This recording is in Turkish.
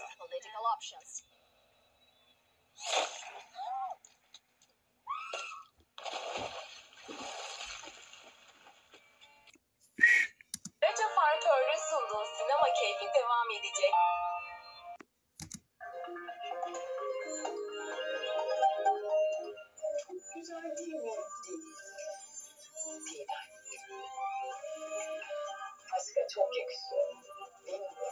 olmadı. Political options. Recep Partör'ün sunduğu sinema keyfi devam edecek. Güzel değil mi? Değil. Değil. Aslında çok yakışıyor. Değil mi?